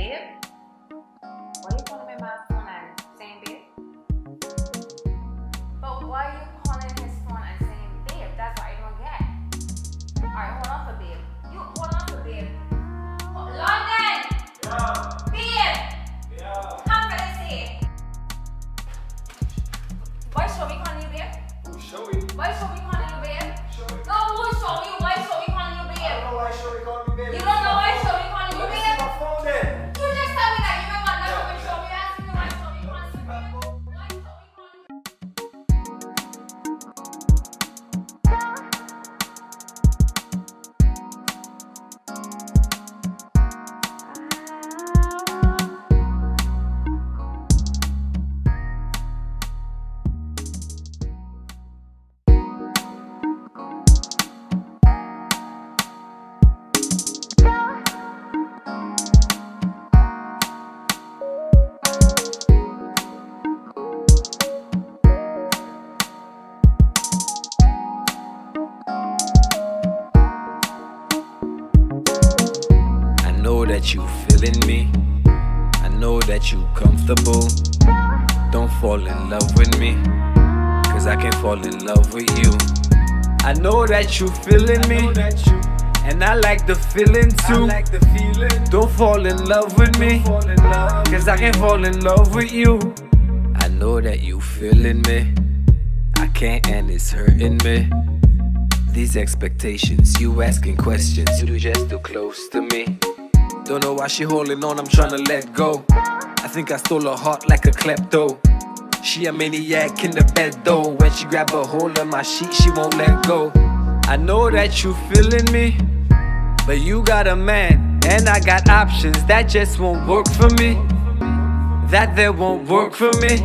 day. That you feeling me. I know that you comfortable. Don't fall in love with me. Cause I can fall in love with you. I know that you feeling me. And I like the feeling too. Don't fall in love with me. Cause I can fall in love with you. I know that you feeling me. I can't and it's hurting me. These expectations, you asking questions, you just too close to me. Don't know why she holding on, I'm trying to let go. I think I stole her heart like a klepto. She a maniac in the bed though. When she grab a hold of my sheet, she won't let go. I know that you feeling me, but you got a man, and I got options that just won't work for me. That there won't work for me.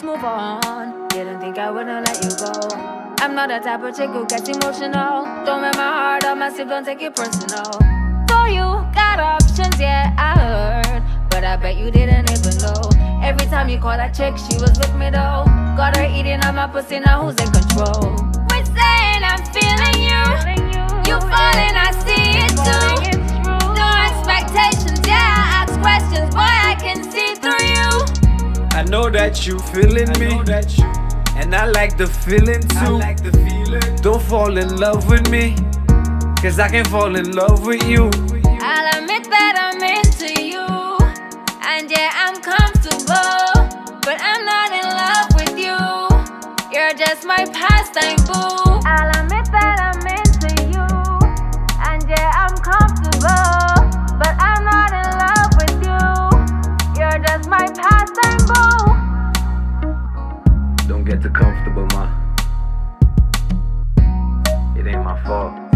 Let's move on. Didn't think I wouldn't let you go. I'm not the type of chick who gets emotional. Don't wear my heart my sleeve, don't take it personal. So you got options, yeah, I heard. But I bet you didn't even know. Every time you call that chick, she was with me though. Got her eating on my pussy, now who's in control? Know that you feeling me, know that you. and I like the feeling too. like the feeling. Don't fall in love with me, cause I can fall in love with you. I'll admit that I'm into you, and yeah, I'm comfortable. But I'm not in love with you. You're just my pastime, boo. Get too comfortable, ma. It ain't my fault.